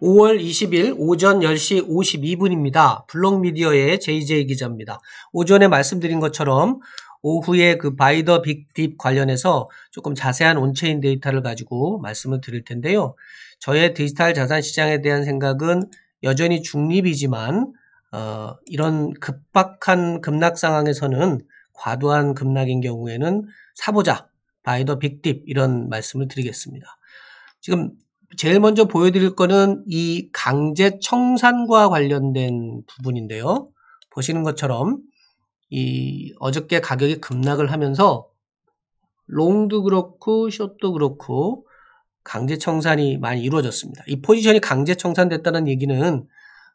5월 20일 오전 10시 52분입니다. 블록미디어의 JJ 기자입니다. 오전에 말씀드린 것처럼 오후에 그 buy the big dip 관련해서 조금 자세한 on-chain 데이터를 가지고 말씀을 드릴 텐데요. 저의 디지털 자산 시장에 대한 생각은 여전히 중립이지만 어, 이런 급박한 급락 상황에서는 과도한 급락인 경우에는 사보자 buy the big dip 이런 말씀을 드리겠습니다. 지금 제일 먼저 보여드릴 거는 이 강제 청산과 관련된 부분인데요. 보시는 것처럼 이 어저께 가격이 급락을 하면서 롱도 그렇고 숏도 그렇고 강제 청산이 많이 이루어졌습니다. 이 포지션이 강제 청산됐다는 얘기는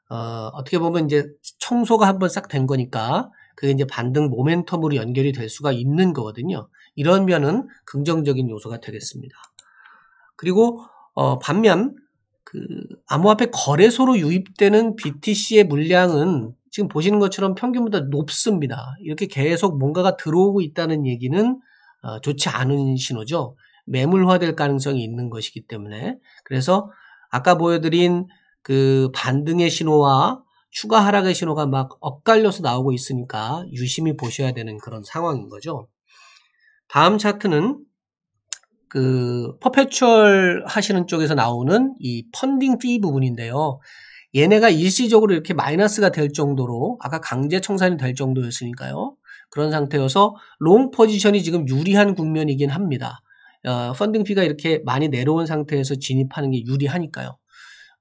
어, 어떻게 보면 이제 청소가 한번 싹 된 거니까 그게 이제 반등 모멘텀으로 연결이 될 수가 있는 거거든요. 이런 면은 긍정적인 요소가 되겠습니다. 그리고 어, 반면 그 암호화폐 거래소로 유입되는 BTC의 물량은 지금 보시는 것처럼 평균보다 높습니다. 이렇게 계속 뭔가가 들어오고 있다는 얘기는 어, 좋지 않은 신호죠. 매물화될 가능성이 있는 것이기 때문에 그래서 아까 보여드린 그 반등의 신호와 추가 하락의 신호가 막 엇갈려서 나오고 있으니까 유심히 보셔야 되는 그런 상황인 거죠. 다음 차트는 그 perpetual 하시는 쪽에서 나오는 이 funding fee 부분인데요. 얘네가 일시적으로 이렇게 마이너스가 될 정도로 아까 강제 청산이 될 정도였으니까요. 그런 상태여서 long 포지션이 지금 유리한 국면이긴 합니다. 어, funding fee가 이렇게 많이 내려온 상태에서 진입하는 게 유리하니까요.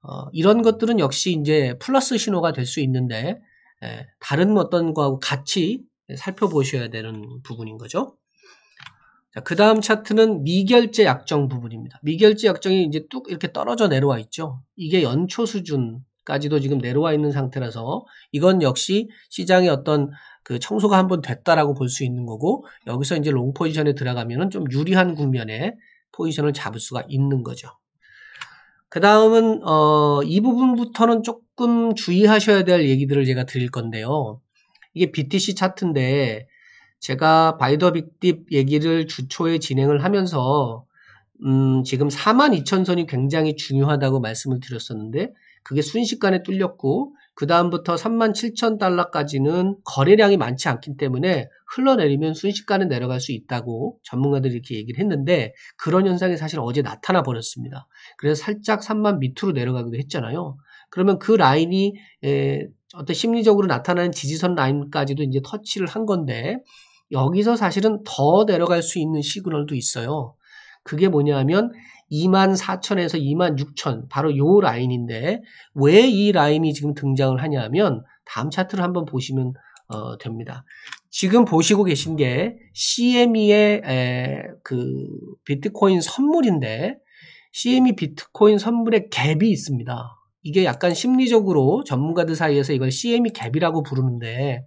어, 이런 것들은 역시 이제 플러스 신호가 될 수 있는데 에, 다른 어떤 거하고 같이 살펴보셔야 되는 부분인 거죠. 그 다음 차트는 미결제 약정 부분입니다. 미결제 약정이 이제 뚝 이렇게 떨어져 내려와 있죠. 이게 연초 수준까지도 지금 내려와 있는 상태라서 이건 역시 시장의 어떤 그 청소가 한번 됐다라고 볼 수 있는 거고 여기서 이제 롱 포지션에 들어가면은 좀 유리한 국면에 포지션을 잡을 수가 있는 거죠. 그 다음은 어, 이 부분부터는 조금 주의하셔야 될 얘기들을 제가 드릴 건데요. 이게 BTC 차트인데 제가 바이더 빅딥 얘기를 주초에 진행을 하면서 음, 지금 42,000선이 굉장히 중요하다고 말씀을 드렸었는데 그게 순식간에 뚫렸고 그 다음부터 37,000달러까지는 거래량이 많지 않기 때문에 흘러내리면 순식간에 내려갈 수 있다고 전문가들이 이렇게 얘기를 했는데 그런 현상이 사실 어제 나타나 버렸습니다. 그래서 살짝 3만 밑으로 내려가기도 했잖아요. 그러면 그 라인이 에, 어떤 심리적으로 나타나는 지지선 라인까지도 이제 터치를 한 건데 여기서 사실은 더 내려갈 수 있는 시그널도 있어요. 그게 뭐냐면 24,000에서 26,000 바로 요 라인인데 왜 이 라인이 지금 등장을 하냐면 다음 차트를 한번 보시면 어, 됩니다. 지금 보시고 계신 게 CME의 에, 그 비트코인 선물인데 CME 비트코인 선물의 갭이 있습니다. 이게 약간 심리적으로 전문가들 사이에서 이걸 CME 갭이라고 부르는데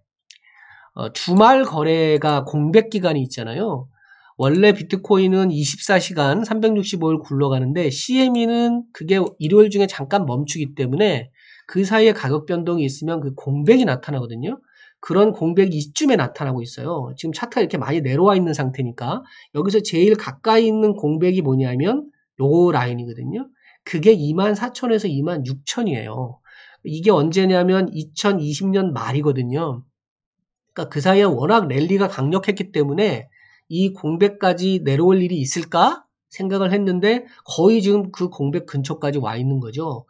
어, 주말 거래가 공백 기간이 있잖아요. 원래 비트코인은 24시간 365일 굴러가는데 CME는 그게 일요일 중에 잠깐 멈추기 때문에 그 사이에 가격 변동이 있으면 그 공백이 나타나거든요. 그런 공백이 이쯤에 나타나고 있어요. 지금 차트가 이렇게 많이 내려와 있는 상태니까 여기서 제일 가까이 있는 공백이 뭐냐면 요 라인이거든요. 그게 24,000에서 26,000이에요. 이게 언제냐면 2020년 말이거든요. 그러니까 그 사이에 워낙 랠리가 강력했기 때문에 이 공백까지 내려올 일이 있을까 생각을 했는데 거의 지금 그 공백 근처까지 와 있는 거죠.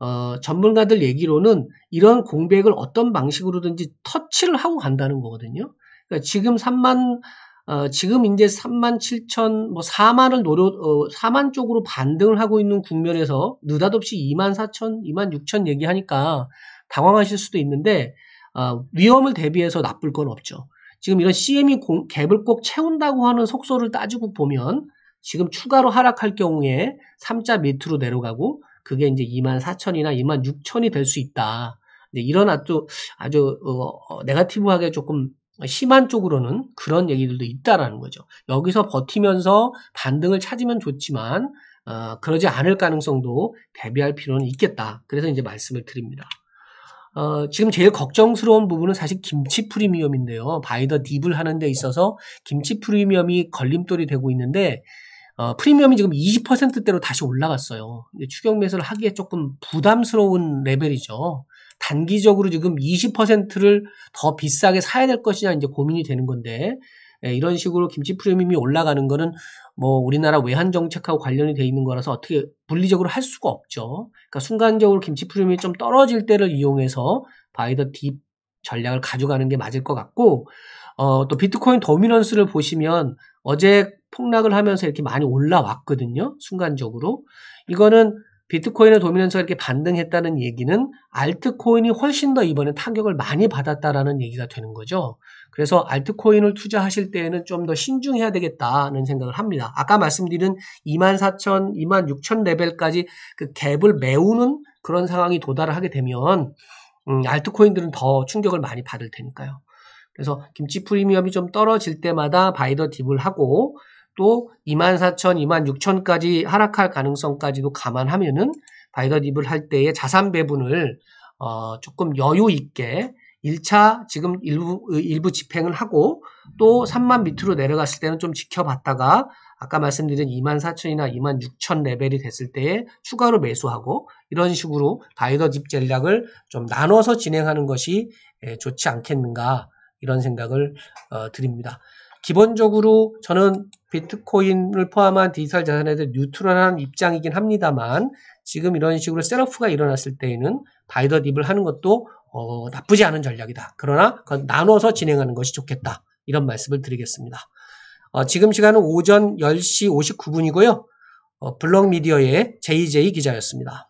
어, 전문가들 얘기로는 이런 공백을 어떤 방식으로든지 터치를 하고 간다는 거거든요. 그러니까 지금 3만 어, 지금 이제 3만 7천, 뭐 4만을 노려, 어, 4만 쪽으로 반등을 하고 있는 국면에서 느닷없이 2만 4천, 2만 6천 얘기하니까 당황하실 수도 있는데 어, 위험을 대비해서 나쁠 건 없죠. 지금 이런 CM이 공, 갭을 꼭 채운다고 하는 속소를 따지고 보면 지금 추가로 하락할 경우에 3자 밑으로 내려가고 그게 이제 2만 4천이나 2만 6천이 될 수 있다. 이런 아주 아주 어, 어, 네가티브하게 조금 심한 쪽으로는 그런 얘기들도 있다라는 거죠. 여기서 버티면서 반등을 찾으면 좋지만 어, 그러지 않을 가능성도 대비할 필요는 있겠다. 그래서 이제 말씀을 드립니다. 어, 지금 제일 걱정스러운 부분은 사실 김치 프리미엄인데요. 바이더 딥을 하는 데 있어서 김치 프리미엄이 걸림돌이 되고 있는데 어, 프리미엄이 지금 20%대로 다시 올라갔어요. 추격 매수를 하기에 조금 부담스러운 레벨이죠. 단기적으로 지금 20%를 더 비싸게 사야 될 것이냐 이제 고민이 되는 건데 예, 이런 식으로 김치 프리미엄이 올라가는 거는 뭐 우리나라 외환 정책하고 관련이 돼 있는 거라서 어떻게 물리적으로 할 수가 없죠. 그러니까 순간적으로 김치 프리미엄이 좀 떨어질 때를 이용해서 바이더 딥 전략을 가져가는 게 맞을 것 같고 어, 또 비트코인 도미넌스를 보시면 어제 폭락을 하면서 이렇게 많이 올라왔거든요. 순간적으로. 이거는 비트코인의 도미넌스가 이렇게 반등했다는 얘기는 알트코인이 훨씬 더 이번에 타격을 많이 받았다라는 얘기가 되는 거죠. 그래서 알트코인을 투자하실 때에는 좀 더 신중해야 되겠다는 생각을 합니다. 아까 말씀드린 24,000, 26,000 레벨까지 그 갭을 메우는 그런 상황이 도달을 하게 되면 음, 알트코인들은 더 충격을 많이 받을 테니까요. 그래서 김치 프리미엄이 좀 떨어질 때마다 바이더 딥을 하고 또 24,000, 26,000까지 하락할 가능성까지도 감안하면은 바이더 딥을 할 때의 자산 배분을 어, 조금 여유 있게 1차 지금 일부, 일부 집행을 하고 또 3만 밑으로 내려갔을 때는 좀 지켜봤다가 아까 말씀드린 24,000이나 26,000 레벨이 됐을 때에 추가로 매수하고 이런 식으로 바이더 딥 전략을 좀 나눠서 진행하는 것이 예, 좋지 않겠는가 이런 생각을 어, 드립니다. 기본적으로 저는 비트코인을 포함한 디지털 자산에 대해 뉴트럴한 입장이긴 합니다만 지금 이런 식으로 셋업가 일어났을 때에는 바이더 딥을 하는 것도 어, 나쁘지 않은 전략이다. 그러나 나눠서 진행하는 것이 좋겠다. 이런 말씀을 드리겠습니다. 어, 지금 시간은 오전 10시 59분이고요. 어, 블록미디어의 JJ 기자였습니다.